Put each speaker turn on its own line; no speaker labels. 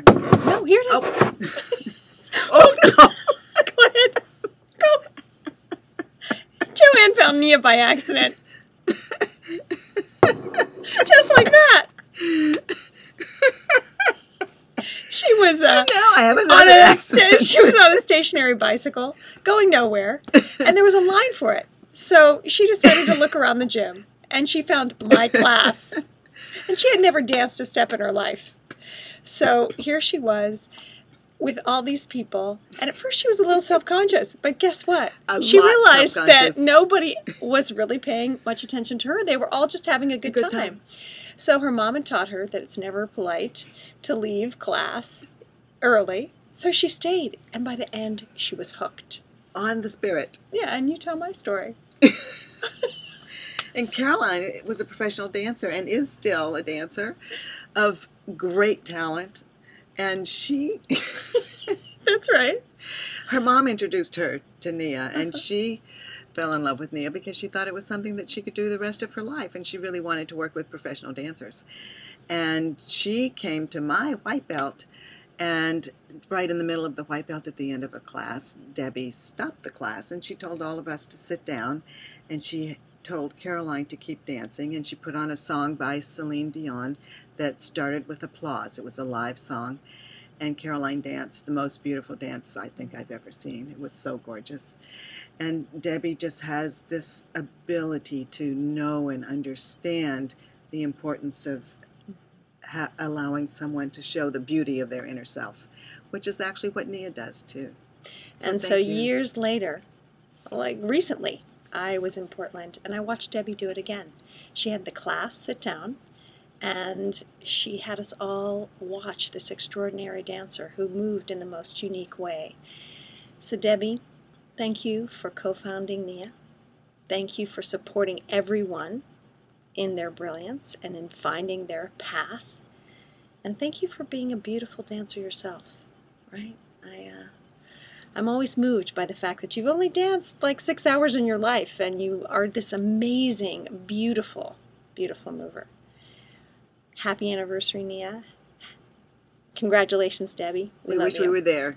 stuck again.
No, here it is.
Oh, oh no!
Go ahead. Go. Joanne found Nia by accident. Just like that. She was uh,
no, I haven't
on a sta- she was on a stationary bicycle going nowhere, and there was a line for it. So she decided to look around the gym, and she found my class, and she had never danced a step in her life. So here she was. With all these people, and at first she was a little self-conscious, but guess what?
A
she realized that nobody was really paying much attention to her. They were all just having a good,
good
time.
time.
So her mom had taught her that it's never polite to leave class early. So she stayed, and by the end, she was hooked.
On the spirit.
Yeah, and you tell my story.
And Caroline was a professional dancer and is still a dancer of great talent. And she,
That's right.
her mom introduced her to Nia, uh-huh. and she fell in love with Nia because she thought it was something that she could do the rest of her life, and she really wanted to work with professional dancers. And she came to my white belt, and right in the middle of the white belt at the end of a class, Debbie stopped the class and she told all of us to sit down, and she told Caroline to keep dancing, and she put on a song by Celine Dion that started with applause. It was a live song, and Caroline danced the most beautiful dance I think I've ever seen. It was so gorgeous. And Debbie just has this ability to know and understand the importance of ha- allowing someone to show the beauty of their inner self, which is actually what Nia does too.
and so
you.
years later, like recently, I was in Portland and I watched Debbie do it again. She had the class sit down and she had us all watch this extraordinary dancer who moved in the most unique way. So, Debbie, thank you for co founding NIA. Thank you for supporting everyone in their brilliance and in finding their path. And thank you for being a beautiful dancer yourself, right? I, uh, I'm always moved by the fact that you've only danced like six hours in your life and you are this amazing, beautiful, beautiful mover. Happy anniversary, Nia. Congratulations, Debbie.
We
love
wish
you.
we were there.